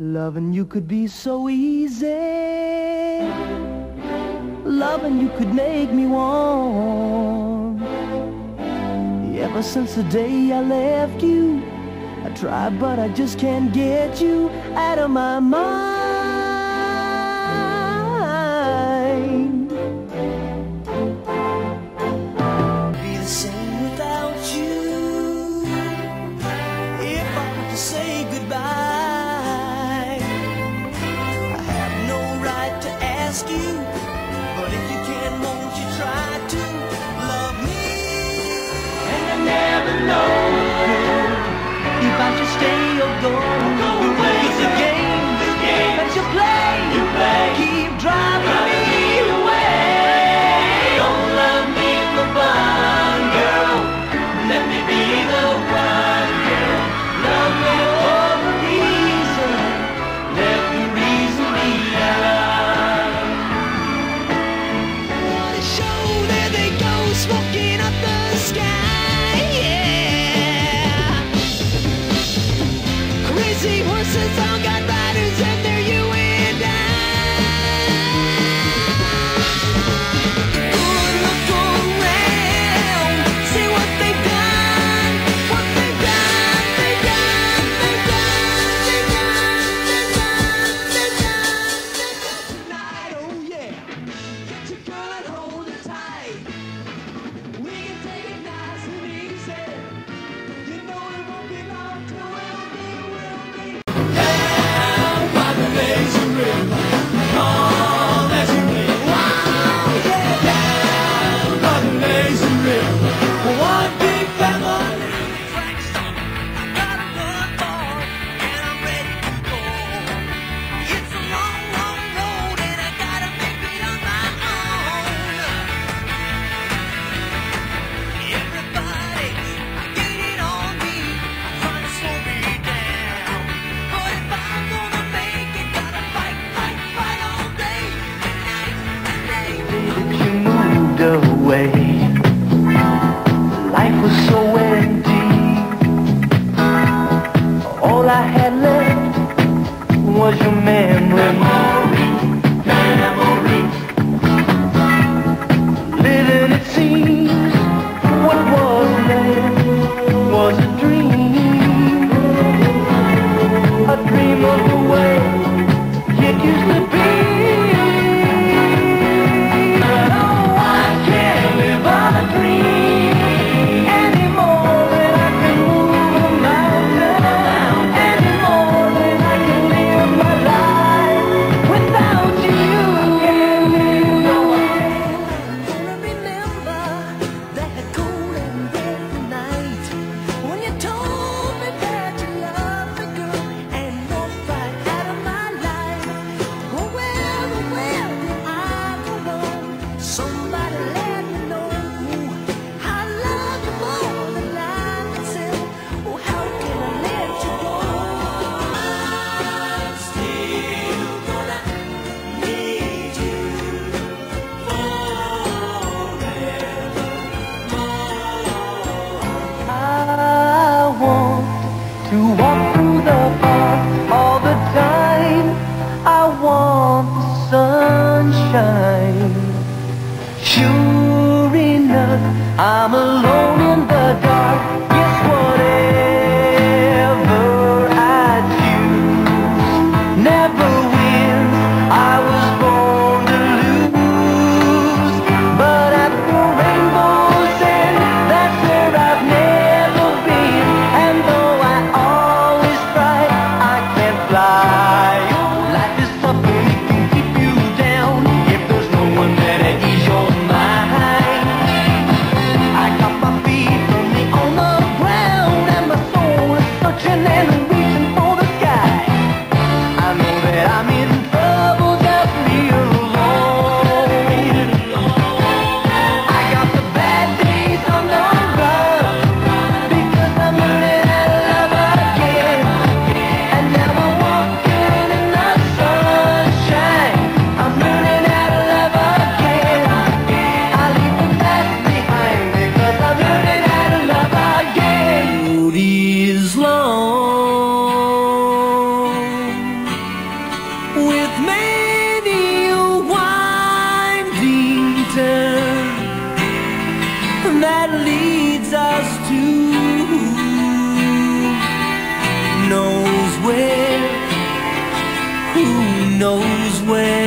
Loving you could be so easy. Loving you could make me warm. Ever since the day I left you, I try but I just can't get you out of my mind. rescue. was your memory? Memory, memory. living it seems, what was I'm alone in the dark. Knows where